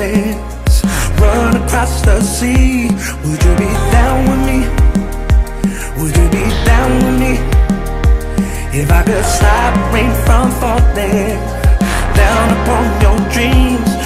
Run across the sea Would you be down with me? Would you be down with me? If I could stop rain from falling Down upon your dreams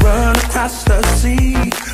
run across the sea.